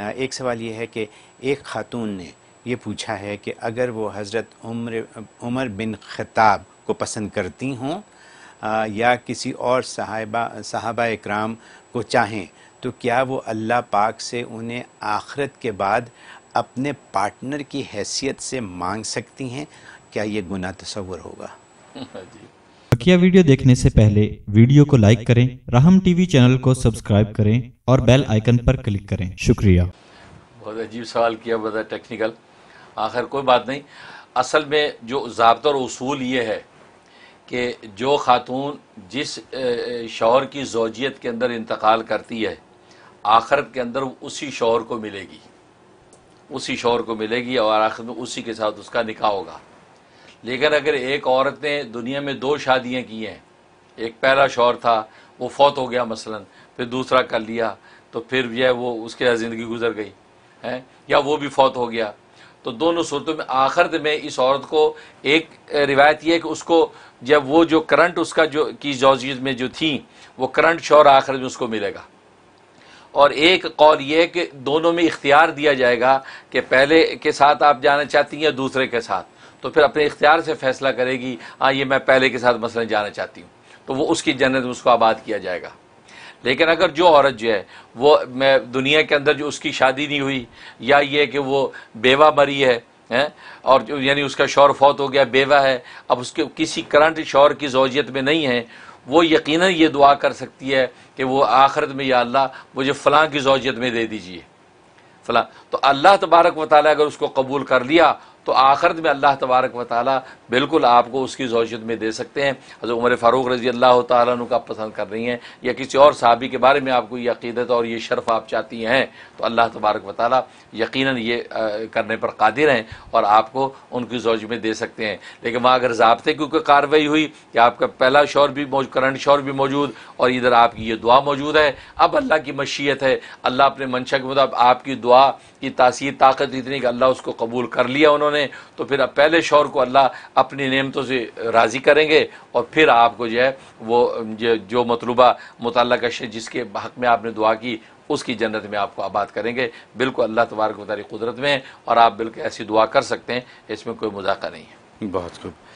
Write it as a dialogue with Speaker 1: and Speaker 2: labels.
Speaker 1: एक सवाल ये है कि एक खातून ने ये पूछा है कि अगर वो हज़रत उम्र, उमर बिन खताब को पसंद करती हों या किसी और साहिबा साहबा इकराम को चाहें तो क्या वो अल्लाह पाक से उन्हें आखरत के बाद अपने पार्टनर की हैसियत से मांग सकती हैं? क्या ये गुना तस्वर होगा?
Speaker 2: जी।
Speaker 3: बकिया वीडियो देखने से पहले वीडियो को लाइक करें, राहम टीवी चैनल को सब्सक्राइब करें और बेल आइकन पर क्लिक करें। शुक्रिया।
Speaker 2: बहुत अजीब सवाल किया बता टेक्निकल आखिर कोई बात नहीं। असल में जो जबता और उसूल ये है कि जो खातून जिस शौहर की जोजियत के अंदर इंतकाल करती है, आखिरत के अंदर उसी शौहर को मिलेगी। उसी शौहर को मिलेगी और आखिर में उसी के साथ उसका निकाह होगा। लेकिन अगर एक औरत ने दुनिया में दो शादियाँ की हैं, एक पहला शौहर था, वो फौत हो गया मसलन, फिर दूसरा कर लिया तो फिर जो है वो उसके ज़िंदगी गुजर गई, है? या वो भी फौत हो गया। तो दोनों सूरतों में आखिर में इस औरत को एक रिवायत यह है कि उसको जब वो जो करंट उसका जो, की जॉजियत में जो थी, वो करंट शौर आखिर में उसको मिलेगा। और एक कौल ये है कि दोनों में इख्तियार दिया जाएगा कि पहले के साथ आप जाना चाहती हैं या दूसरे के साथ। तो फिर अपने इख्तियार से फैसला करेगी हाँ ये मैं पहले के साथ मसलन जाना चाहती हूँ। तो वो उसकी जन्नत में उसको आबाद किया जाएगा। लेकिन अगर जो औरत जो है, वो मैं दुनिया के अंदर जो उसकी शादी नहीं हुई, या ये कि वो बेवा मरी है, हैं, और यानी उसका शौर फौत हो गया, बेवा है, अब उसके किसी करंट शौर की जोजियत में नहीं है, वो यकीनन ये दुआ कर सकती है कि वो आखिरत में, या अल्लाह, मुझे फ़लाँ की जोजियत में दे दीजिए। फ़लाँ तो अल्लाह तबारक व ताली अगर उसको कबूल कर लिया तो आखिरत में अल्लाह तबारक व ताली बिल्कुल आपको उसकी जोशियत में दे सकते हैं। हज़रत उमर फ़ारूक रज़ी अल्लाह तु का पसंद कर रही हैं। या किसी और साहबी के बारे में आपको ये अकीदत और ये शर्फ आप चाहती हैं तो अल्लाह तबारक व ताली यकीनन ये करने पर कादिर हैं और आपको उनकी जोज में दे सकते हैं। लेकिन वहाँ अगर जबते की कोई कार्रवाई हुई कि आपका पहला शौर भी करंट शौर भी मौजूद और इधर आपकी ये दुआ मौजूद है, अब अल्लाह की मशीयत है। अल्लाह अपने मंशा के मुताबिक आपकी दुआ की तासीर, ताकत इतनी कि अल्लाह उसको कबूल कर लिया उन्होंने। तो फिर आप पहले शौर को अल्लाह अपनी नियमतों से राज़ी करेंगे और फिर आपको जो है वो जो, मतलूबा मुतल जिसके हक में आपने दुआ की उसकी जन्नत में आपको आबाद करेंगे। बिल्कुल अल्लाह तबारक वाली कुदरत में और आप बिल्कुल ऐसी दुआ कर सकते हैं इसमें कोई मजाका नहीं है।
Speaker 1: बहुत खूब।